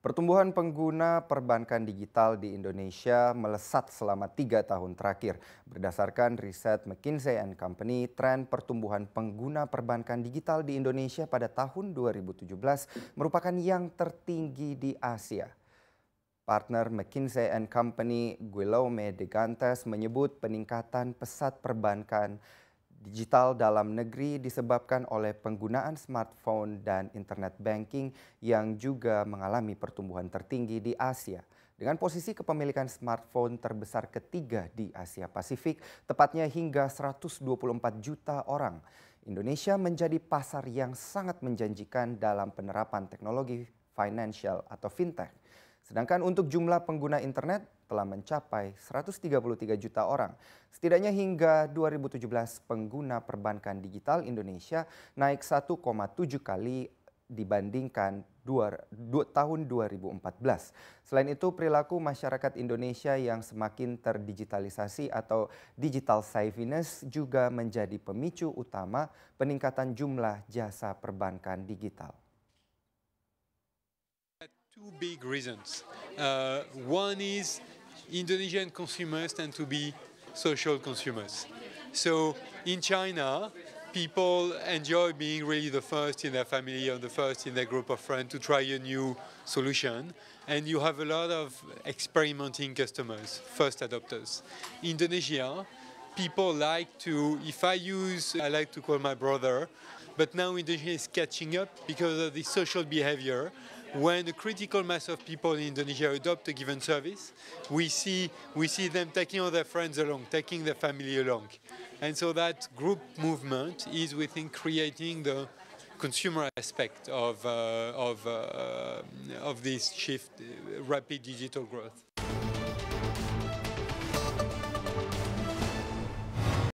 Pertumbuhan pengguna perbankan digital di Indonesia melesat selama tiga tahun terakhir. Berdasarkan riset McKinsey Company, tren pertumbuhan pengguna perbankan digital di Indonesia pada tahun 2017 merupakan yang tertinggi di Asia. Partner McKinsey Company, Guillaume de Gantes, menyebut peningkatan pesat perbankan digital dalam negeri disebabkan oleh penggunaan smartphone dan internet banking yang juga mengalami pertumbuhan tertinggi di Asia. Dengan posisi kepemilikan smartphone terbesar ketiga di Asia Pasifik, tepatnya hingga 124 juta orang, Indonesia menjadi pasar yang sangat menjanjikan dalam penerapan teknologi financial atau fintech. Sedangkan untuk jumlah pengguna internet telah mencapai 133 juta orang. Setidaknya hingga 2017 pengguna perbankan digital Indonesia naik 1,7 kali dibandingkan dua, dua, tahun 2014. Selain itu, perilaku masyarakat Indonesia yang semakin terdigitalisasi atau digital savviness juga menjadi pemicu utama peningkatan jumlah jasa perbankan digital. Two big reasons. Uh, one is Indonesian consumers tend to be social consumers. So in China, people enjoy being really the first in their family or the first in their group of friends to try a new solution. And you have a lot of experimenting customers, first adopters. Indonesia, people like to, if I use, I like to call my brother, but now Indonesia is catching up because of the social behavior when a critical mass of people in Indonesia adopt a given service, we see, we see them taking all their friends along, taking their family along. And so that group movement is, we think, creating the consumer aspect of, uh, of, uh, of this shift, rapid digital growth.